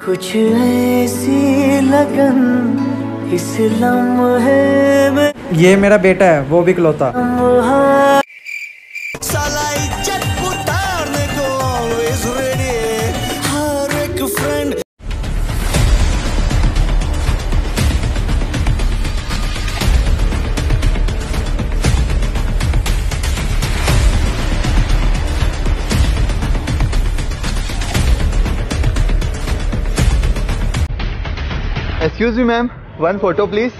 कुछ ऐसी लगन इस लम्हे में ये मेरा बेटा है वो भी खिलौता Excuse me ma'am one photo please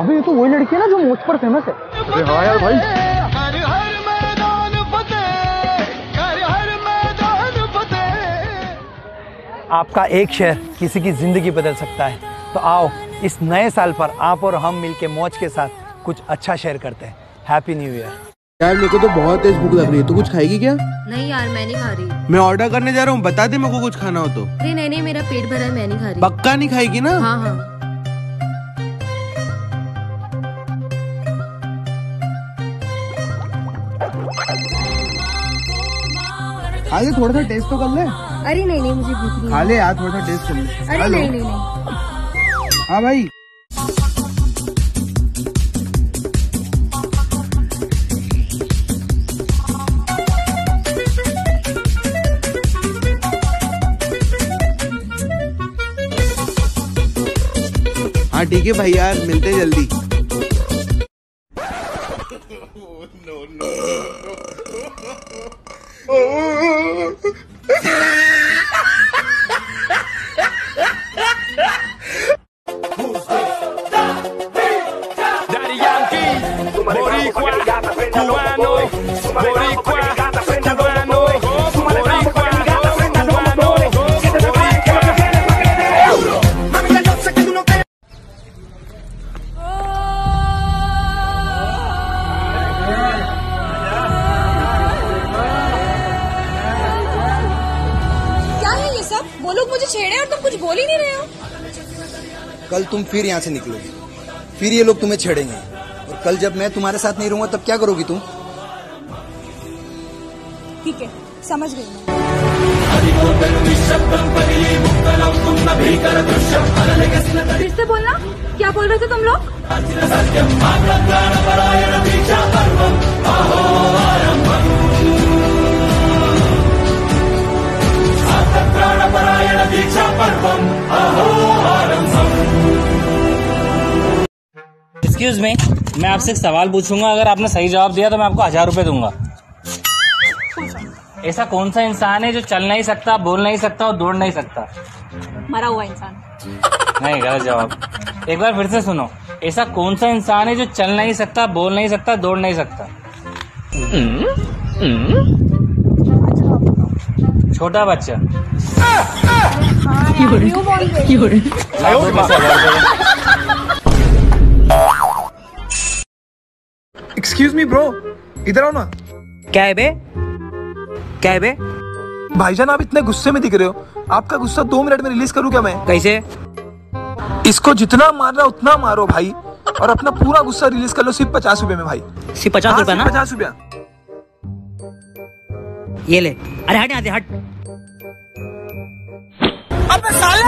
अबे ये तो वही लड़की है ना जो मुझ पर फ़ेमस है। अरे हाँ यार भाई। आपका एक शेयर किसी की ज़िंदगी बदल सकता है। तो आओ इस नए साल पर आप और हम मिलके मौज के साथ कुछ अच्छा शेयर करते हैं। हैप्पी न्यू ईयर यार मेरे को तो बहुत तेज भूख लग रही है। तू कुछ खाएगी क्या? नहीं यार मैं नहीं खा रही। मैं ऑर्डर करने जा रहा हूँ। बता दे मेरे को कुछ खाना हो तो। अरे नहीं नहीं मेरा पेट भरा है मैं नहीं खा रही। पक्का नहीं खाएगी ना? हाँ हाँ। आगे थोड़ा सा टेस्ट तो कर ले। अरे नहीं नहीं मुझे भूख नहीं खा ले यार थोड़ा टेस्ट कर ले अरे नहीं नहीं नहीं। हाँ भाई। हाँ ठीक है भाई यार मिलते जल्दी। Daddy सब वो लोग मुझे छेड़े और तुम कुछ बोल ही नहीं रहे हो। कल तुम फिर यहाँ से निकलोगे। फिर ये लोग तुम्हें छेड़ेंगे। और कल जब मैं तुम्हारे साथ नहीं रहूँगा तब क्या करोगी तुम? ठीक है समझ गई फिर से बोलना? क्या बोल रहे थे तुम लोग? एक्सक्यूज मी मैं आपसे एक सवाल पूछूँगा। अगर आपने सही जवाब दिया तो मैं आपको हज़ार रुपए दूँगा। ऐसा कौन सा इंसान है जो चल नहीं सकता बोल नहीं सकता और दौड़ नहीं सकता? मरा हुआ इंसान। नहीं गलत जवाब। एक बार फिर से सुनो। ऐसा कौन सा इंसान है जो चल नहीं सकता बोल नहीं सकता दौड़ नहीं सकता? छोटा बच्चा। एक्सक्यूज मी ब्रो इधर आओ ना। क्या है बे? क्या है बे? भाईजान आप इतने गुस्से में दिख रहे हो। आपका गुस्सा दो मिनट में रिलीज़ करूँ क्या मैं? कैसे? इसको जितना मारना उतना मारो भाई। और अपना पूरा गुस्सा रिलीज़ कर लो सिर्फ़ पचास रुपए में भाई। सिर्फ़ पचास रुपए ना? पचास रुपया। ये ले। अरे हट यहाँ से हट। अबे साले!